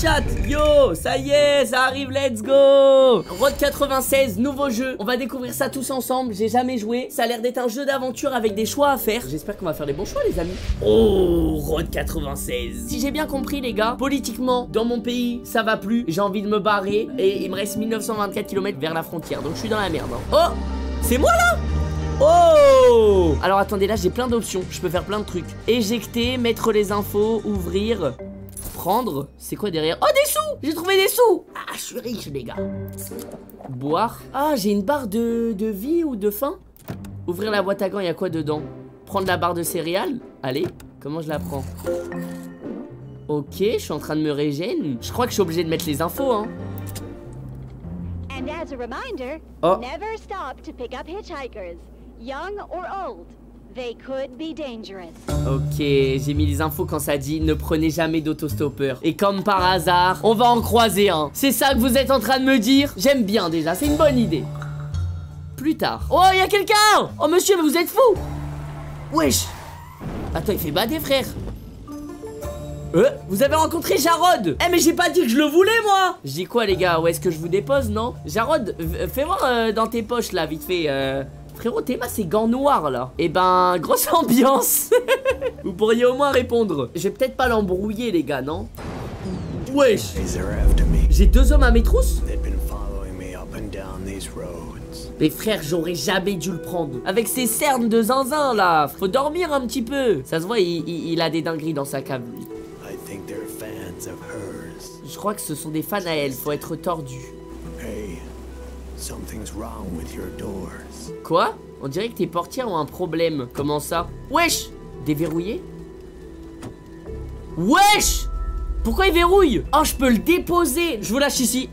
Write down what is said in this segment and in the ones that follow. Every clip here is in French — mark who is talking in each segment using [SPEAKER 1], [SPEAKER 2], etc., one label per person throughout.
[SPEAKER 1] chat Yo, ça y est, ça arrive, let's go Road 96, nouveau jeu. On va découvrir ça tous ensemble. J'ai jamais joué. Ça a l'air d'être un jeu d'aventure avec des choix à faire. J'espère qu'on va faire les bons choix, les amis. Oh, Road 96. Si j'ai bien compris, les gars, politiquement, dans mon pays, ça va plus. J'ai envie de me barrer et il me reste 1924 km vers la frontière. Donc je suis dans la merde. hein. Oh, c'est moi là? Oh Alors attendez, là j'ai plein d'options. Je peux faire plein de trucs. Éjecter, mettre les infos, ouvrir, prendre. C'est quoi derrière? Oh, des sous J'ai trouvé des sous Ah, je suis riche, les gars. Boire. Ah, j'ai une barre de, de vie ou de faim? Ouvrir la boîte à gants, il y a quoi dedans? Prendre la barre de céréales? Allez, comment je la prends? Ok, je suis en train de me régénérer. Je crois que je suis obligé de mettre les infos, hein. Oh.
[SPEAKER 2] They could be dangerous.
[SPEAKER 1] Ok, j'ai mis les infos quand ça dit ne prenez jamais d'autostoppeur. Et comme par hasard, on va en croiser un. C'est ça que vous êtes en train de me dire? J'aime bien déjà, c'est une bonne idée. Plus tard. Oh, il y a quelqu'un Oh monsieur, mais vous êtes fou Wesh Attends, il fait bader frère. Euh, vous avez rencontré Jarod Eh mais j'ai pas dit que je le voulais moi Je dis quoi les gars? Où est-ce que je vous dépose non? Jarod, fais voir euh, dans tes poches là vite fait euh... Frérot, t'es pas ces gants noirs là Eh ben, grosse ambiance Vous pourriez au moins répondre. Je vais peut-être pas l'embrouiller, les gars, non? Wesh. J'ai deux hommes à mes trousses. Mais frère, j'aurais jamais dû le prendre. Avec ces cernes de zinzin, là Faut dormir un petit peu Ça se voit, il, il- il a des dingueries dans sa cave. Je crois que ce sont des fans à elle, faut être tordu. Quoi? On dirait que tes portières ont un problème. Comment ça? Wesh Déverrouillé Wesh Pourquoi il verrouille Oh, je peux le déposer Je vous lâche ici.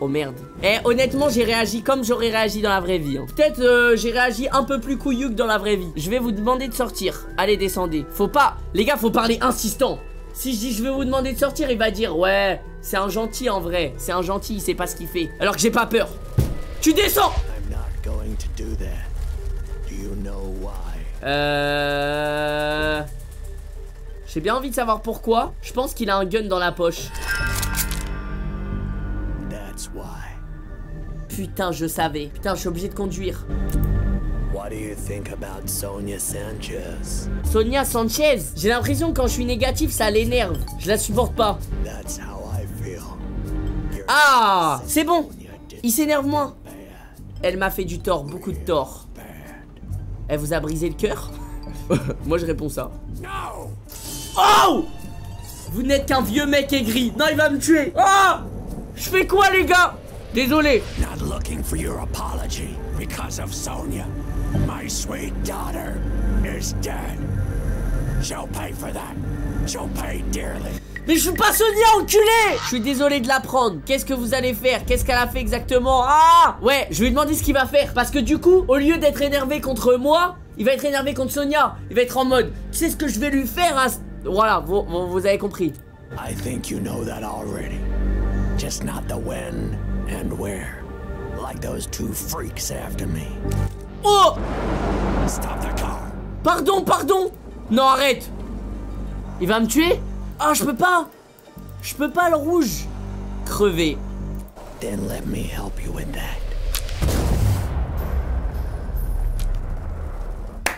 [SPEAKER 1] Oh merde. Eh, honnêtement, j'ai réagi comme j'aurais réagi dans la vraie vie. hein. Peut-être euh, j'ai réagi un peu plus couillu que dans la vraie vie. Je vais vous demander de sortir. Allez, descendez. Faut pas... Les gars, faut parler insistant. Si je dis je vais vous demander de sortir, il va dire ouais, c'est un gentil en vrai. C'est un gentil, il sait pas ce qu'il fait. Alors que j'ai pas peur. Tu descends
[SPEAKER 3] I'm not going to do that. Do you know why?
[SPEAKER 1] Euh... J'ai bien envie de savoir pourquoi. Je pense qu'il a un gun dans la poche.
[SPEAKER 3] That's why.
[SPEAKER 1] Putain, je savais. Putain, je suis obligé de conduire.
[SPEAKER 3] What do you think about Sonia Sanchez?
[SPEAKER 1] Sonia Sanchez. J'ai l'impression que quand je suis négatif, ça l'énerve. Je la supporte pas.
[SPEAKER 3] That's how
[SPEAKER 1] Ah C'est bon. Il s'énerve moins. Elle m'a fait du tort, beaucoup de tort. Elle vous a brisé le cœur Moi, je réponds ça. Oh Vous n'êtes qu'un vieux mec aigri. Non, il va me tuer. Ah Je fais quoi, les gars? Désolé.
[SPEAKER 3] Not looking for your apology because of Sonia. My sweet daughter is dead. She'll pay for that. She'll pay dearly.
[SPEAKER 1] Mais je suis pas Sonia, enculé Je suis désolé de l'apprendre. Qu'est-ce que vous allez faire? Qu'est-ce qu'elle a fait exactement? Ah Ouais, je lui demander ce qu'il va faire. Parce que du coup, au lieu d'être énervé contre moi, il va être énervé contre Sonia. Il va être en mode, tu sais ce que je vais lui faire à... Voilà, vous, vous- vous avez compris.
[SPEAKER 3] I think you know that already. Just not the when and where. Like those two freaks after me.
[SPEAKER 1] Oh
[SPEAKER 3] Stop the car.
[SPEAKER 1] Pardon, pardon Non, arrête Il va me tuer? Ah, je peux pas Je peux pas, le rouge Crevé.
[SPEAKER 3] Then let me help you with that.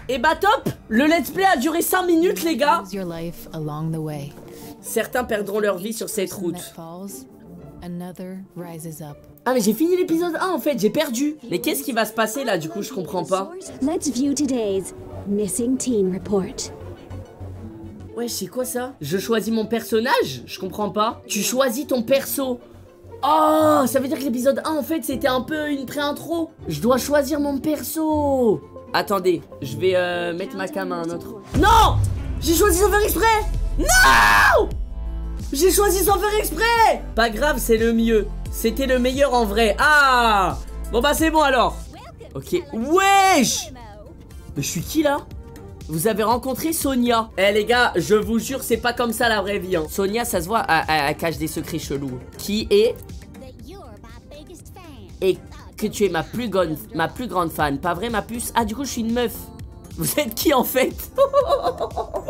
[SPEAKER 1] Et bah top Le let's play a duré 5 minutes, les gars
[SPEAKER 4] Choose your life along the way.
[SPEAKER 1] Certains perdront leur vie sur cette route.
[SPEAKER 4] falls, another rises up.
[SPEAKER 1] Ah mais j'ai fini l'épisode 1 en fait, j'ai perdu. Mais qu'est-ce qui va se passer là? Du coup, je comprends pas.
[SPEAKER 5] Let's view today's missing teen report.
[SPEAKER 1] Ouais, c'est quoi ça? Je choisis mon personnage? Je comprends pas. Tu choisis ton perso. Oh, ça veut dire que l'épisode 1 en fait c'était un peu une pré-intro. Je dois choisir mon perso. Attendez, je vais euh, mettre ma cam à un autre. Non J'ai choisi sans faire exprès Non J'ai choisi sans faire exprès Pas grave, c'est le mieux. C'était le meilleur en vrai. Ah Bon bah c'est bon alors. Ok. Wesh Mais je suis qui là? Vous avez rencontré Sonia. Eh les gars, je vous jure, c'est pas comme ça la vraie vie. hein. Sonia, ça se voit, elle, elle- elle cache des secrets chelous. Qui est et que tu es ma plus, grande, ma plus grande fan. Pas vrai, ma puce? Ah, du coup, je suis une meuf. Vous êtes qui en fait?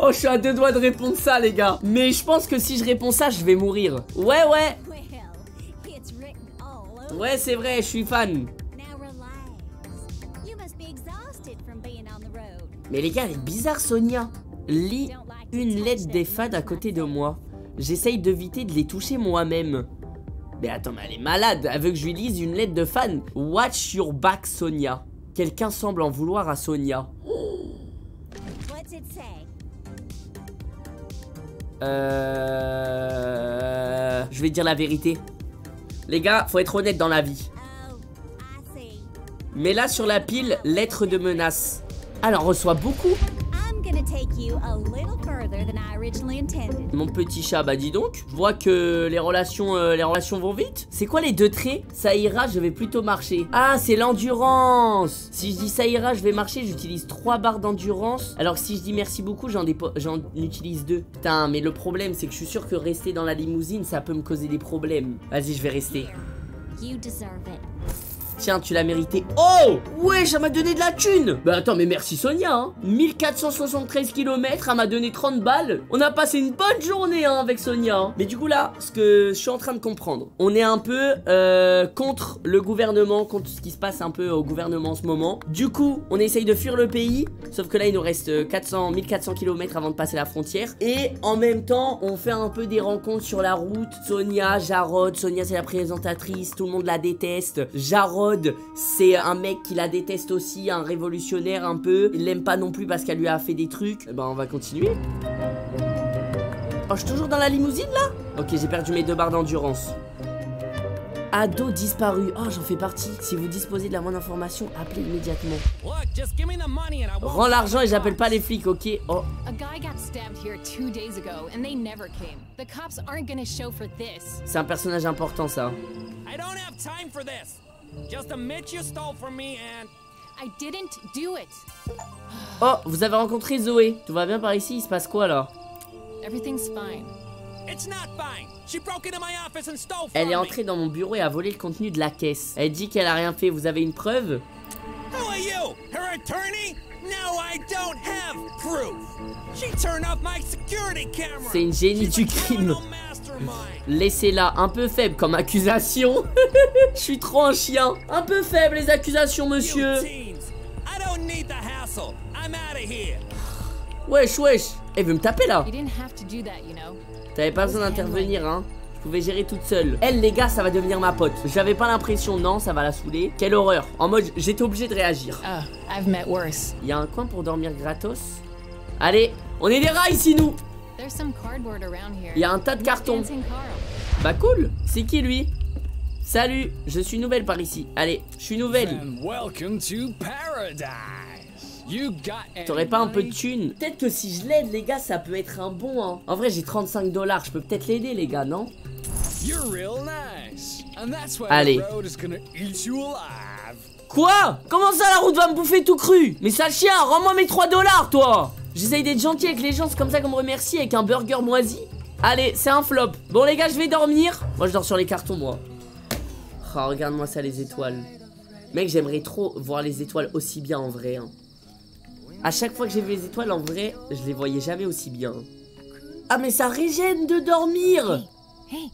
[SPEAKER 1] Oh, je suis à deux doigts de répondre ça, les gars. Mais je pense que si je réponds ça, je vais mourir. Ouais, ouais. Ouais, c'est vrai, je suis fan. Mais les gars, elle est bizarre, Sonia. Lis une lettre des fans à côté de moi. J'essaye d'éviter de les toucher moi-même. Mais attends, mais elle est malade. Elle veut que je lui lise une lettre de fan. Watch your back, Sonia. Quelqu'un semble en vouloir à Sonia.
[SPEAKER 2] What's it say?
[SPEAKER 1] Euh... Je vais dire la vérité. Les gars, faut être honnête dans la vie. Mais là, sur la pile, lettre de menace. Alors, on reçoit beaucoup. Mon petit chat, bah dis donc, je vois que les relations, euh, les relations vont vite. C'est quoi les deux traits? Ça ira, je vais plutôt marcher. Ah, c'est l'endurance. Si je dis ça ira, je vais marcher, j'utilise 3 barres d'endurance. Alors que si je dis merci beaucoup, j'en utilise 2. Putain, mais le problème, c'est que je suis sûr que rester dans la limousine, ça peut me causer des problèmes. Vas-y, je vais rester.
[SPEAKER 2] You deserve it.
[SPEAKER 1] Tiens, tu l'as mérité. Oh Ouais, ça m'a donné de la thune Bah attends, mais merci Sonia, hein 1473 km, elle m'a donné 30 balles. On a passé une bonne journée, hein, avec Sonia. hein. Mais du coup, là, ce que je suis en train de comprendre, on est un peu euh, contre le gouvernement, contre ce qui se passe un peu au gouvernement en ce moment. Du coup, on essaye de fuir le pays, sauf que là, il nous reste euh, 400, 1400 km avant de passer la frontière. Et en même temps, on fait un peu des rencontres sur la route. Sonia, Jarod, Sonia, c'est la présentatrice, tout le monde la déteste. Jarod, c'est un mec qui la déteste aussi, un révolutionnaire un peu. Il l'aime pas non plus parce qu'elle lui a fait des trucs. Eh ben, on va continuer. Oh, je suis toujours dans la limousine là? Ok, j'ai perdu mes deux barres d'endurance. Ado disparu. Oh, j'en fais partie. Si vous disposez de la moindre information, appelez immédiatement. Rends l'argent et j'appelle pas les flics, ok? Oh,
[SPEAKER 4] A guy got stabbed here two days ago and they never came. The cops aren't gonna show for this.
[SPEAKER 1] c'est un personnage important ça.
[SPEAKER 6] I don't have time for this. Just admit you stole from me and
[SPEAKER 4] I didn't do it.
[SPEAKER 1] Oh, vous avez rencontré Zoé. Tout va bien par ici? Il se passe quoi là
[SPEAKER 4] Everything's fine.
[SPEAKER 6] it's not fine. She broke into my office and stole from
[SPEAKER 1] Elle est
[SPEAKER 6] me.
[SPEAKER 1] entrée dans mon bureau et a volé le contenu de la caisse. Elle dit qu'elle a rien fait. Vous avez une preuve?
[SPEAKER 6] Who are you? Her attorney? No, I don't have proof. She turned off my security camera.
[SPEAKER 1] C'est une génie du crime. Laissez-la un peu faible comme accusation. Je suis trop un chien. Un peu faible les accusations, monsieur. Wesh, wesh. Elle veut me taper là.
[SPEAKER 4] You didn't have to do that, you know.
[SPEAKER 1] T'avais pas besoin d'intervenir, hein. Je pouvais gérer toute seule. Elle, les gars, ça va devenir ma pote. J'avais pas l'impression, non, ça va la saouler. Quelle horreur. En mode, j'étais obligé de réagir.
[SPEAKER 4] I've met worse.
[SPEAKER 1] Il y a un coin pour dormir gratos? Allez, on est des rats ici, nous.
[SPEAKER 4] There's some cardboard around here.
[SPEAKER 1] Il y a un tas de cartons. Bah cool. C'est qui lui? Salut, je suis nouvelle par ici. Allez, je suis nouvelle. T'aurais pas un peu de
[SPEAKER 7] money?
[SPEAKER 1] thune Peut-être que si je l'aide, les gars, ça peut être un bon. Hein. En vrai, j'ai 35 dollars. Je peux peut-être l'aider, les gars, non?
[SPEAKER 7] You're real nice. And that's why
[SPEAKER 1] Allez.
[SPEAKER 7] the road is gonna eat you alive.
[SPEAKER 1] Quoi? Comment ça, la route va me bouffer tout cru? Mais sale chien, rends-moi mes 3 dollars, toi J'essaye d'être gentil avec les gens, c'est comme ça qu'on me remercie avec un burger moisi. Allez, c'est un flop. Bon, les gars, je vais dormir. Moi, je dors sur les cartons, moi. Oh, regarde-moi ça, les étoiles. Mec, j'aimerais trop voir les étoiles aussi bien en vrai. hein. À chaque fois que j'ai vu les étoiles, en vrai, je les voyais jamais aussi bien. Ah, mais ça régène de dormir
[SPEAKER 4] Hey,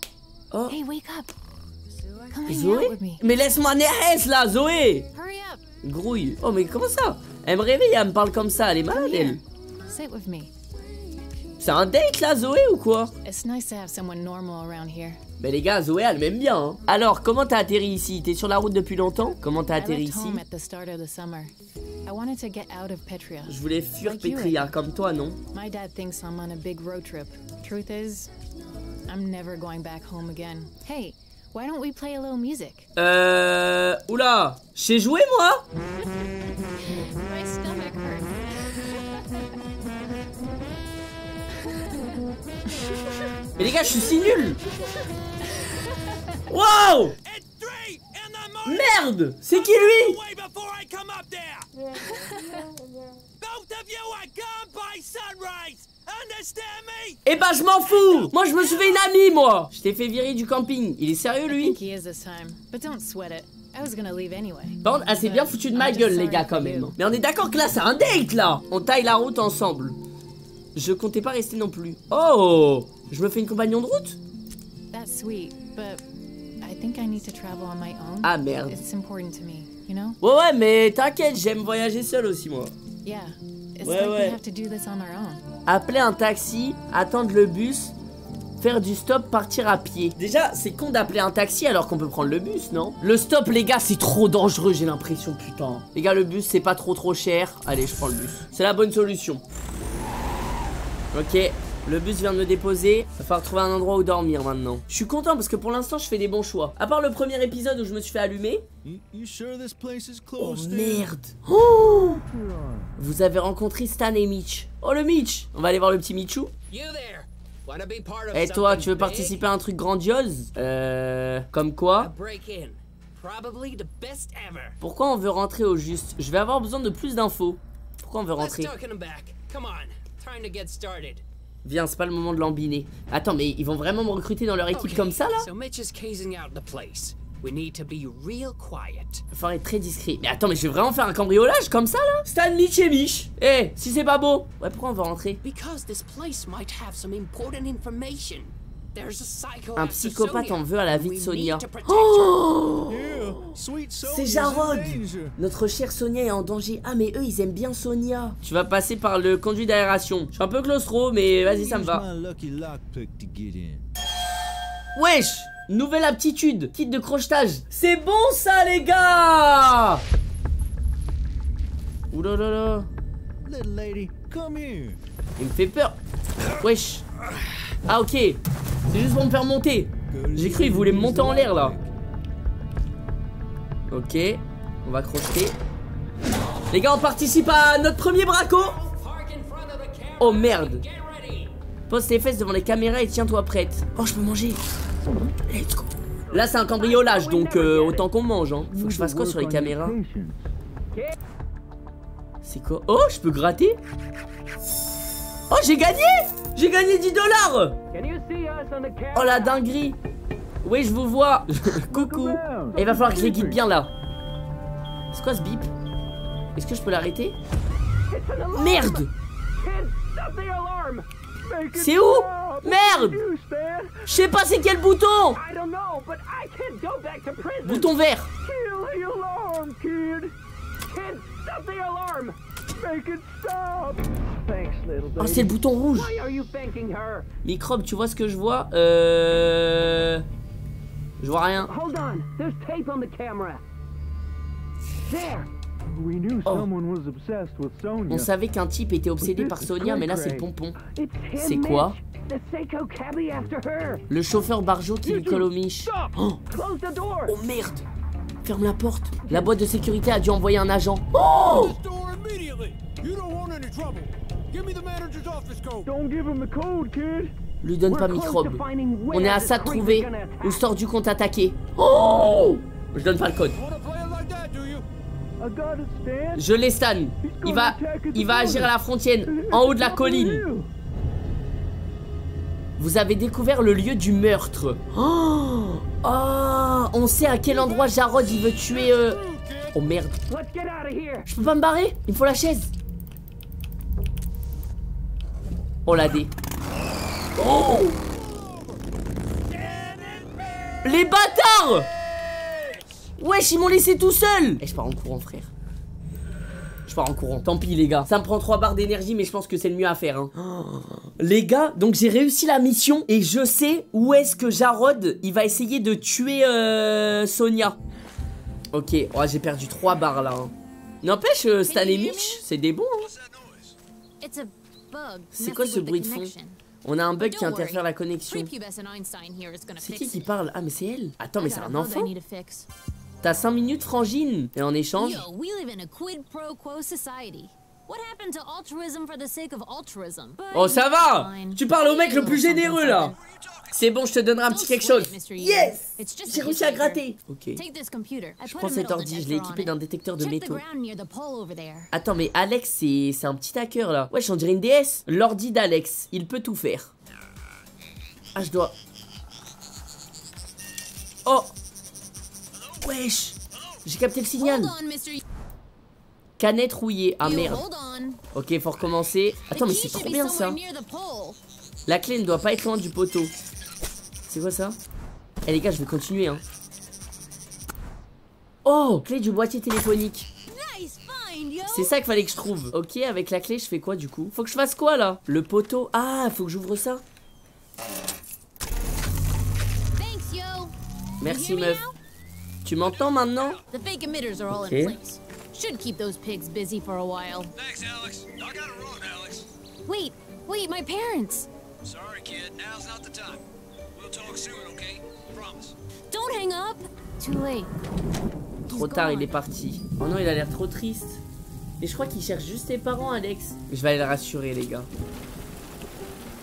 [SPEAKER 1] Oh,
[SPEAKER 4] hey, wake up. Come hang
[SPEAKER 1] Zoé. Mais laisse-moi Nérès, là, Zoé
[SPEAKER 4] Hurry up.
[SPEAKER 1] Grouille. Oh, mais comment ça? Elle me réveille, elle me parle comme ça, elle est malade, elle.
[SPEAKER 4] Sit with me.
[SPEAKER 1] C'est un date, là, Zoé, ou quoi?
[SPEAKER 4] It's nice to have someone normal around here.
[SPEAKER 1] Mais les gars, Zoé, elle m'aime bien. hein. Alors, comment t'as atterri ici? T'es sur la route depuis longtemps? Comment t'as atterri ici
[SPEAKER 4] home at the start of the summer. I wanted to get out of Petria.
[SPEAKER 1] Je voulais fuir
[SPEAKER 4] Like you,
[SPEAKER 1] Pétria, comme toi, non?
[SPEAKER 4] My dad thinks I'm on a big road trip. Truth is, I'm never going back home again. Hey, why don't we play a little music?
[SPEAKER 1] Euh... Oula J'ai joué, moi
[SPEAKER 4] My stomach hurts.
[SPEAKER 1] Mais les gars, je suis si nul Wow. Merde C'est qui, lui? Eh ben, je m'en fous Moi, je me suis fait une amie, moi Je t'ai fait virer du camping. Il est sérieux, lui? Contre, ah, c'est bien foutu de ma gueule, les gars, quand même. Mais on est d'accord que là, c'est un date, là On taille la route ensemble. Je comptais pas rester non plus. Oh Je me fais une compagnon de route?
[SPEAKER 4] That's sweet, but I think I need to travel on my own.
[SPEAKER 1] Ah, merde.
[SPEAKER 4] It's important to me, you know?
[SPEAKER 1] Ouais, ouais, mais t'inquiète, j'aime voyager seul aussi, moi.
[SPEAKER 4] Yeah. It's
[SPEAKER 1] Ouais,
[SPEAKER 4] like
[SPEAKER 1] ouais.
[SPEAKER 4] we have to do this on our own.
[SPEAKER 1] Appeler un taxi, attendre le bus, faire du stop, partir à pied. Déjà, c'est con d'appeler un taxi alors qu'on peut prendre le bus, non? Le stop, les gars, c'est trop dangereux, j'ai l'impression, putain. Les gars, le bus, c'est pas trop trop cher. Allez, je prends le bus. C'est la bonne solution. Ok, le bus vient de me déposer. Va falloir trouver un endroit où dormir maintenant. Je suis content parce que pour l'instant, je fais des bons choix. À part le premier épisode où je me suis fait allumer.
[SPEAKER 6] You, you sure this place is
[SPEAKER 1] Oh merde Oh Vous avez rencontré Stan et Mitch. Oh le Mitch On va aller voir le petit
[SPEAKER 7] of
[SPEAKER 1] Et toi,
[SPEAKER 7] something
[SPEAKER 1] tu veux participer à un truc grandiose? Euh... Comme
[SPEAKER 7] A
[SPEAKER 1] quoi
[SPEAKER 7] break-in. Probably the best ever.
[SPEAKER 1] Pourquoi on veut rentrer au juste? Je vais avoir besoin de plus d'infos. Pourquoi on veut rentrer? Viens, c'est pas le moment de l'embiner. Attends, mais ils vont vraiment me recruter dans leur équipe
[SPEAKER 7] Okay,
[SPEAKER 1] comme ça là
[SPEAKER 7] So Mitch is casing out the place. We need to be real quiet.
[SPEAKER 1] Faut être très discret. Mais attends, mais je vais vraiment faire un cambriolage comme ça là Stan, Mitch et Mich Eh, si c'est pas beau Ouais, pourquoi on veut rentrer
[SPEAKER 7] Because this place might have some important information.
[SPEAKER 1] Un psychopathe en veut à la vie de Sonia. Oh C'est Jarod. Notre chère Sonia est en danger. Ah mais eux ils aiment bien Sonia. Tu vas passer par le conduit d'aération. Je suis un peu claustro mais vas-y ça me va. Wesh Nouvelle aptitude, kit de crochetage. C'est bon ça les gars Oulala,
[SPEAKER 6] Little lady, come here.
[SPEAKER 1] il me fait peur. Wesh. Ah ok, c'est juste pour me faire monter. J'ai cru il voulait me monter en l'air là. Ok, on va crocheter. Les gars, on participe à notre premier braco. Oh merde. Pose tes fesses devant les caméras et tiens-toi prête. Oh, je peux manger. Let's go. Là, c'est un cambriolage, donc euh, autant qu'on mange. Hein. Faut que je fasse quoi sur les caméras? C'est quoi? Oh, je peux gratter? Oh, j'ai gagné J'ai gagné 10 dollars. Oh, la dinguerie. Oui, je vous vois. Coucou. Et il va falloir que je les guide bien là. C'est quoi ce bip? Est-ce que je peux l'arrêter? Merde. C'est où? Merde. Je sais pas c'est quel bouton. Bouton vert Oh c'est le bouton rouge. Microbe tu vois ce que je vois? Euh... Je vois rien.
[SPEAKER 8] Hold on,
[SPEAKER 1] Oh. savait qu'un type était obsédé par Sonia mais là c'est le pompon. C'est quoi? Le chauffeur barjo qui lui colle au miche Oh,
[SPEAKER 8] Close the door.
[SPEAKER 1] oh merde. Ferme la porte. La boîte de sécurité a dû envoyer un agent. Oh
[SPEAKER 6] immediately. You don't want any trouble. Give me the manager's office code.
[SPEAKER 9] Don't give him the code, kid.
[SPEAKER 1] Lui donne pas microbe. On est à ça de trouver où sort du compte attaqué. Oh Je donne pas le code. Je les stan. Il va, il va agir à la frontière En haut de la colline. Vous avez découvert le lieu du meurtre. Oh, Oh On sait à quel endroit Jarod il veut tuer euh... Oh merde. Je peux pas me barrer? Il me faut la chaise. Oh la dé Oh. Les bâtards! Wesh ils m'ont laissé tout seul. Et je pars en courant frère. Je pars en courant. Tant pis les gars. Ça me prend 3 barres d'énergie mais je pense que c'est le mieux à faire hein. Les gars donc j'ai réussi la mission Et je sais où est-ce que Jarod Il va essayer de tuer euh, Sonia Ok oh, j'ai perdu 3 barres là hein. N'empêche, euh, Stan et Mitch, c'est des bons. hein. C'est quoi ce bruit de fond. On a un bug qui interfère la connexion. C'est qui qui parle? Ah mais c'est elle Attends mais c'est un enfant. T'as 5 minutes frangine Et en échange Oh ça va. Tu parles au mec le plus généreux là. C'est bon je te donnerai un petit quelque chose. Yes. J'ai réussi à gratter. Ok. Je prends cet ordi, je l'ai équipé d'un détecteur de métaux. Attends mais Alex c'est c'est un petit hacker là. Wesh on dirait une déesse. L'ordi d'Alex, il peut tout faire. Ah je dois. Oh. Wesh. J'ai capté le signal. Canette rouillée. Ah merde. Ok, faut recommencer. Attends, mais c'est trop bien ça. La clé ne doit pas être loin du poteau. C'est quoi ça? Eh les gars, je vais continuer hein. Oh, clé du boîtier téléphonique. C'est ça qu'il fallait que je trouve. Ok, avec la clé, je fais quoi du coup? Faut que je fasse quoi là? Le poteau. Ah, faut que j'ouvre ça. Merci meuf. Tu m'entends maintenant?
[SPEAKER 10] Should keep those pigs busy for a while.
[SPEAKER 6] Thanks, Alex. I got it wrong, Alex.
[SPEAKER 10] Wait, wait, my parents.
[SPEAKER 6] Sorry, kid. Now's not the time. We'll talk soon, okay? Promise.
[SPEAKER 10] Don't hang up. Too late.
[SPEAKER 1] Trop tard, il est parti. Oh non, il a l'air trop triste. Et je crois qu'il cherche juste ses parents, Alex. Je vais aller le rassurer, les gars.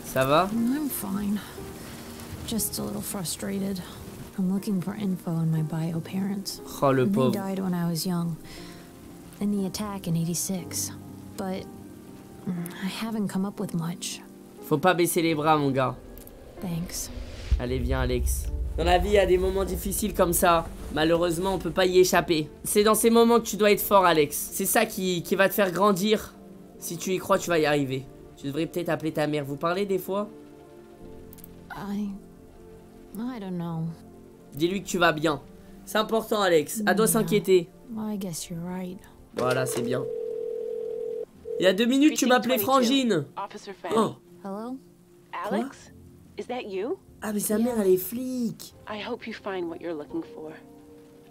[SPEAKER 1] Ça va?
[SPEAKER 10] I'm fine. Just a little frustrated. I'm looking for info on my bio parents.
[SPEAKER 1] Oh, le
[SPEAKER 10] They
[SPEAKER 1] pauvre.
[SPEAKER 10] died when I was young. In the attack in 86. But I haven't come up with much.
[SPEAKER 1] Faut pas baisser les bras, mon gars.
[SPEAKER 10] Thanks.
[SPEAKER 1] Allez, viens, Alex. Dans la vie, il y a des moments difficiles comme ça. Malheureusement, on peut pas y échapper. C'est dans ces moments que tu dois être fort, Alex. C'est ça qui, qui va te faire grandir. Si tu y crois, tu vas y arriver. Tu devrais peut-être appeler ta mère. Vous parlez des fois?
[SPEAKER 10] I. I don't know.
[SPEAKER 1] Dis-lui que tu vas bien. C'est important, Alex. Elle doit s'inquiéter.
[SPEAKER 10] I guess you're right.
[SPEAKER 1] Voilà, c'est bien. Il y a deux minutes, tu m'appelais Frangine. Oh.
[SPEAKER 10] Hello?
[SPEAKER 11] Alex? Is that you?
[SPEAKER 1] Ah, mais sa mère, elle est flic.
[SPEAKER 11] I hope you find what you're looking for.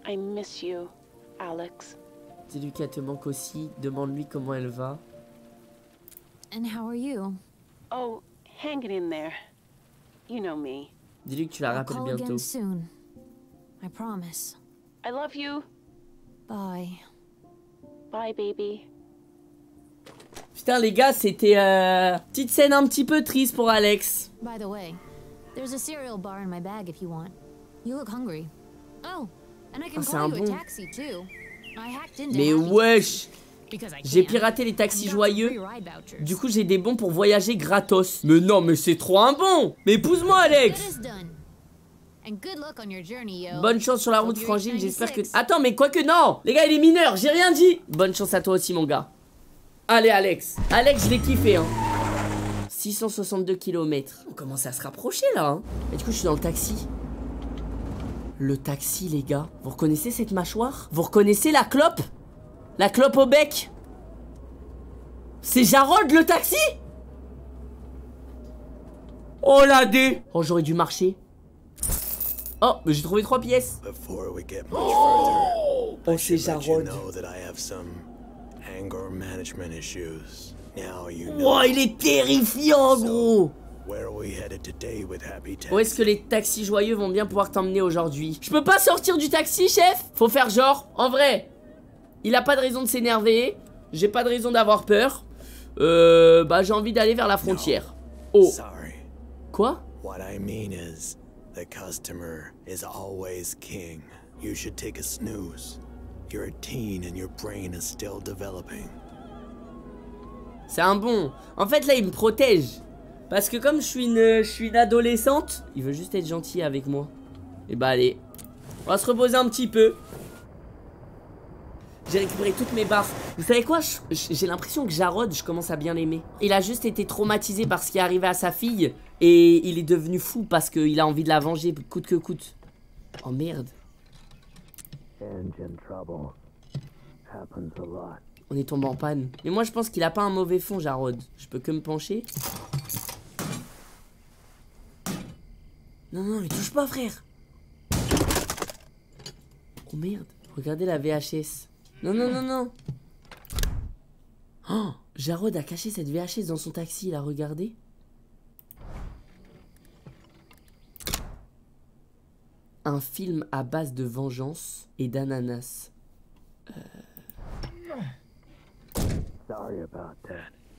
[SPEAKER 11] I miss you, Alex.
[SPEAKER 1] Dis-lui qu'elle te manque aussi. Demande-lui comment elle va.
[SPEAKER 10] And how are you?
[SPEAKER 11] Oh, hang it in there. You know me.
[SPEAKER 1] Dis-lui que tu la rappelles bientôt.
[SPEAKER 10] again soon. I promise.
[SPEAKER 11] I love you.
[SPEAKER 10] Bye.
[SPEAKER 11] Bye, baby.
[SPEAKER 1] Putain, les gars, c'était euh... petite scène un petit peu triste pour Alex.
[SPEAKER 10] By the way, there's a cereal bar in my bag if you want. You look hungry. Oh, and I can
[SPEAKER 1] Ah, c'est
[SPEAKER 10] call
[SPEAKER 1] un
[SPEAKER 10] you
[SPEAKER 1] bon.
[SPEAKER 10] a taxi too. I hacked into
[SPEAKER 1] Mais wesh
[SPEAKER 10] because I
[SPEAKER 1] J'ai piraté les taxis joyeux. Du coup, j'ai des bons pour voyager gratos. Mais non, mais c'est trop un bon Mais épouse-moi, Alex Bonne chance sur la route, Frangine, j'espère que...
[SPEAKER 10] 96.
[SPEAKER 1] Attends, mais quoi que non Les gars, il est mineur, j'ai rien dit Bonne chance à toi aussi, mon gars. Allez, Alex. Alex, je l'ai kiffé, hein. 662 km. On commence à se rapprocher, là, hein. Et du coup, je suis dans le taxi. Le taxi, les gars. Vous reconnaissez cette mâchoire? Vous reconnaissez la clope? La clope au bec? C'est Jarod, le taxi? Oh, la dé Oh, j'aurais dû marcher. Oh, mais j'ai trouvé trois pièces.
[SPEAKER 3] Before we get much
[SPEAKER 1] Oh,
[SPEAKER 3] further, I
[SPEAKER 1] c'est Jarod. Oh, il est terrifiant, gros
[SPEAKER 3] where are we headed today with Happy
[SPEAKER 1] Où est-ce que les taxis joyeux vont bien pouvoir t'emmener aujourd'hui? Je peux pas sortir du taxi, chef? Faut faire genre, en vrai. Il a pas de raison de s'énerver. J'ai pas de raison d'avoir peur. Euh, bah j'ai envie d'aller vers la frontière. Oh,
[SPEAKER 3] Sorry.
[SPEAKER 1] quoi?
[SPEAKER 3] What I mean is, the customer is always king. You should take a snooze. You're a teen and your brain is still developing.
[SPEAKER 1] C'est un bon. En fait, là, il me protège. Parce que comme je suis une, je suis une adolescente, il veut juste être gentil avec moi. Et bah allez, on va se reposer un petit peu. J'ai récupéré toutes mes barres. Vous savez quoi? J'ai l'impression que Jarod, je commence à bien l'aimer. Il a juste été traumatisé par ce qui est arrivé à sa fille. Et il est devenu fou parce qu'il a envie de la venger coûte que coûte. Oh merde, on est tombé en panne. Mais moi je pense qu'il a pas un mauvais fond, Jarod. Je peux que me pencher. Non, non, mais touche pas, frère. Oh merde, regardez la VHS. Non, non, non, non. Oh, Jarod a caché cette VHS dans son taxi, il a regardé. Un film à base de vengeance et d'ananas.
[SPEAKER 12] That.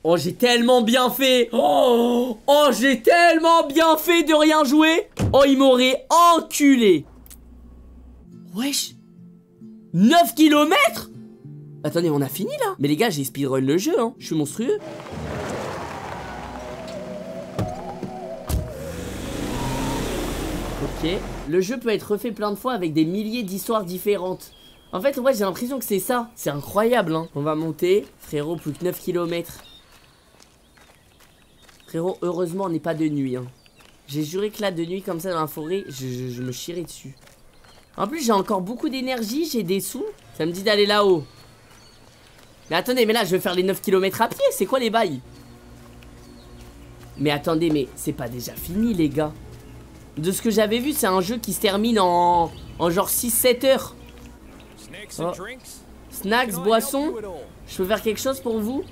[SPEAKER 1] Oh, j'ai tellement bien fait Oh, oh j'ai tellement bien fait de rien jouer Oh, il m'aurait enculé Wesh 9 km Attendez, on a fini là? Mais les gars, j'ai speedrun le jeu, hein Je suis monstrueux Ok. Le jeu peut être refait plein de fois avec des milliers d'histoires différentes. En fait, ouais, j'ai l'impression que c'est ça. C'est incroyable, hein. On va monter. Frérot, plus que 9 km. Frérot, heureusement, on n'est pas de nuit, hein. J'ai juré que là, de nuit, comme ça, dans la forêt, je, me chierais dessus. En plus, j'ai encore beaucoup d'énergie, j'ai des sous. Ça me dit d'aller là-haut. Mais attendez, mais là, je vais faire les 9 km à pied. C'est quoi les bails? Mais attendez, mais c'est pas déjà fini, les gars. De ce que j'avais vu, c'est un jeu qui se termine en, en genre 6-7 heures.
[SPEAKER 6] Snacks
[SPEAKER 1] Oh. Snacks, boissons? Je peux faire quelque chose pour vous?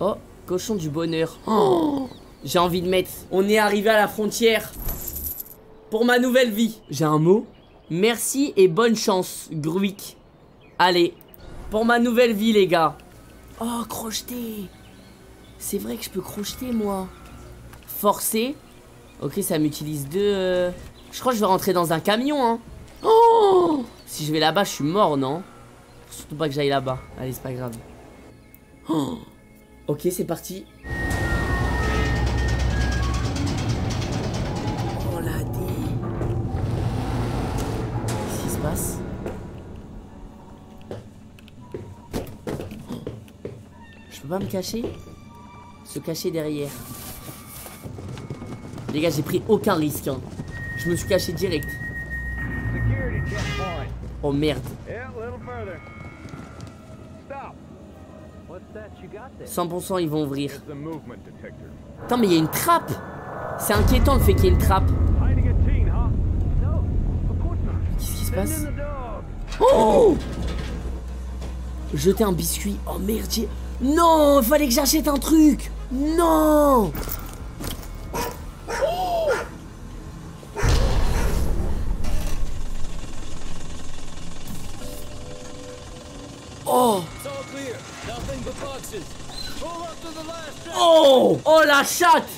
[SPEAKER 1] Oh, cochon du bonheur. Oh, J'ai envie de mettre. On est arrivé à la frontière. Pour ma nouvelle vie. J'ai un mot? Merci et bonne chance, Gruik. Allez. Pour ma nouvelle vie, les gars. Oh, crocheter. C'est vrai que je peux crocheter, moi. Forcer. Ok, ça m'utilise deux. euh, Je crois que je vais rentrer dans un camion, hein. Oh Si je vais là-bas, je suis mort, non? Surtout pas que j'aille là-bas. Allez, c'est pas grave. Oh. Ok, c'est parti. Peux pas me cacher Se cacher derrière. Les gars, j'ai pris aucun risque. hein. Je me suis caché direct. Oh merde.
[SPEAKER 13] Yeah, a little further. Stop. What's that you got there?
[SPEAKER 1] 100% ils vont ouvrir. Attends, mais il y a une trappe C'est inquiétant le fait qu'il y ait une trappe. Qu'est-ce qui se passe? Oh Jeter un biscuit. Oh merde, j'ai- Non, il fallait que j'achète un truc. Non Oh. Oh Oh la chatte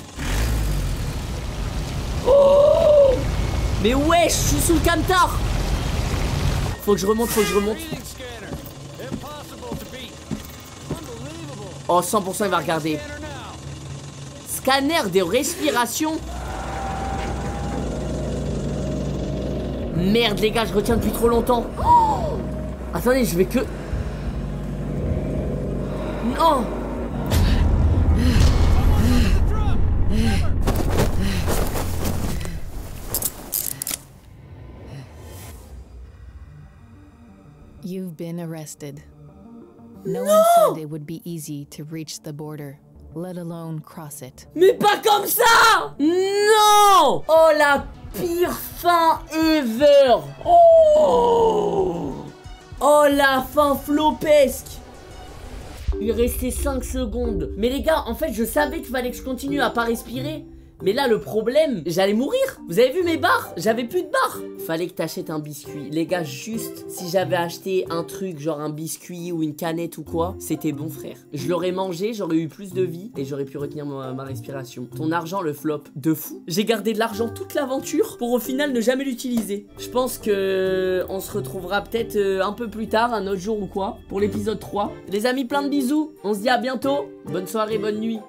[SPEAKER 1] Oh Mais wesh, je suis sous le camtar Faut que je remonte, faut que je remonte. Oh, 100% il va regarder.
[SPEAKER 6] Scanner
[SPEAKER 1] de respiration Merde les gars, je retiens depuis trop longtemps. Oh Attendez, je vais que... Non
[SPEAKER 4] You've been arrested. No one said it would be easy to reach the border, let alone cross it.
[SPEAKER 1] Mais pas comme ça Non Oh la pire fin ever Oh Oh la fin flopesque Il restait 5 secondes. Mais les gars, en fait, je savais qu'il fallait que je continue à pas respirer. Mais là, le problème, j'allais mourir. Vous avez vu mes barres? J'avais plus de barres. Fallait que t'achètes un biscuit. Les gars, juste si j'avais acheté un truc, genre un biscuit ou une canette ou quoi, c'était bon, frère. Je l'aurais mangé, j'aurais eu plus de vie et j'aurais pu retenir ma, respiration. Ton argent, le flop, de fou. J'ai gardé de l'argent toute l'aventure pour au final ne jamais l'utiliser. Je pense que on se retrouvera peut-être euh, un peu plus tard, un autre jour ou quoi, pour l'épisode 3. Les amis, plein de bisous. On se dit à bientôt. Bonne soirée, bonne nuit.